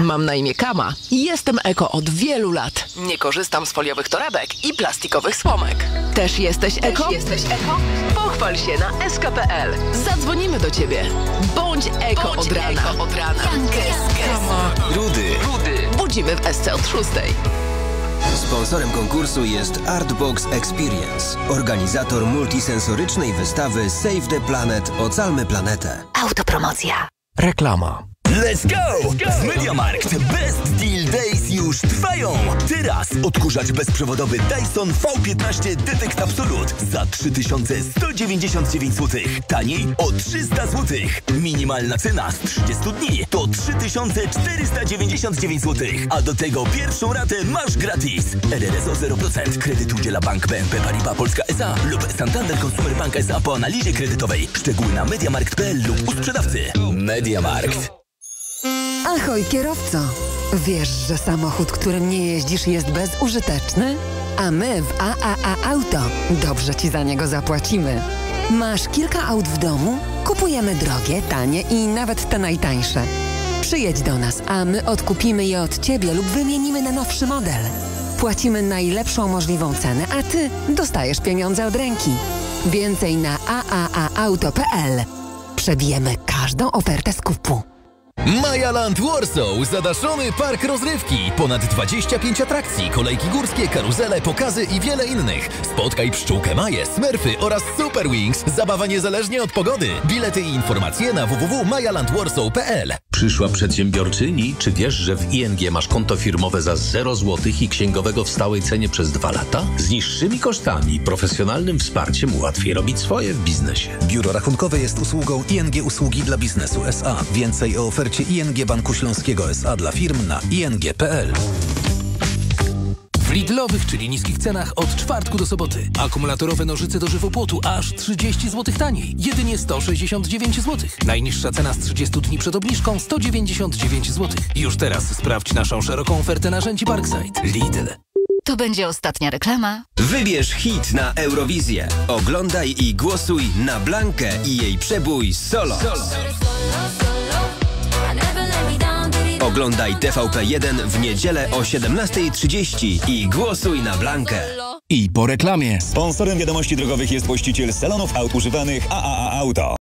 Mam na imię Kama i jestem eko od wielu lat. Nie korzystam z foliowych torebek i plastikowych słomek. Też jesteś eko? jesteś eko? Pochwal się na sk.pl. Zadzwonimy do ciebie. Bądź eko Bądź od rana. eko od rana. Kama. Rudy. Rudy. Budzimy w SC od 6. Sponsorem konkursu jest Artbox Experience, organizator multisensorycznej wystawy Save the Planet Ocalmy Planetę. Autopromocja. Reklama. Let's go! W MediaMarkt Best Deal Days już trwają! Teraz odkurzacz bezprzewodowy Dyson V15 Detect Absolute za 3199 zł. Taniej o 300 zł. Minimalna cena z 30 dni to 3499 zł. A do tego pierwszą ratę masz gratis. RRS o 0%. Kredyt udziela Bank BNP Paribas Polska S.A. lub Santander Consumer Bank S.A. po analizie kredytowej. Szczegóły na mediamarkt.pl lub u sprzedawcy. MediaMarkt. Ahoj kierowco! Wiesz, że samochód, którym nie jeździsz jest bezużyteczny? A my w AAA Auto dobrze Ci za niego zapłacimy. Masz kilka aut w domu? Kupujemy drogie, tanie i nawet te najtańsze. Przyjedź do nas, a my odkupimy je od Ciebie lub wymienimy na nowszy model. Płacimy najlepszą możliwą cenę, a Ty dostajesz pieniądze od ręki. Więcej na aaauto.pl. Przebijemy każdą ofertę skupu. Majaland Warsaw, zadaszony park rozrywki. Ponad 25 atrakcji, kolejki górskie, karuzele, pokazy i wiele innych. Spotkaj pszczółkę Maję, Smurfy oraz Super Wings. Zabawa niezależnie od pogody. Bilety i informacje na www.majalandwarsaw.pl Przyszła przedsiębiorczyni, czy wiesz, że w ING masz konto firmowe za 0 zł i księgowego w stałej cenie przez 2 lata? Z niższymi kosztami i profesjonalnym wsparciem łatwiej robić swoje w biznesie. Biuro Rachunkowe jest usługą ING Usługi dla Biznesu SA. Więcej o ofercie ING Banku Śląskiego SA dla firm na ing.pl. W Lidlowych, czyli niskich cenach od czwartku do soboty. Akumulatorowe nożyce do żywopłotu aż 30 zł taniej. Jedynie 169 zł. Najniższa cena z 30 dni przed obniżką 199 zł. Już teraz sprawdź naszą szeroką ofertę narzędzi Parkside. Lidl. To będzie ostatnia reklama. Wybierz hit na Eurowizję. Oglądaj i głosuj na Blankę i jej przebój solo. Oglądaj TVP1 w niedzielę o 17.30 i głosuj na Blankę. I po reklamie. Sponsorem wiadomości drogowych jest właściciel salonów aut używanych AAA Auto.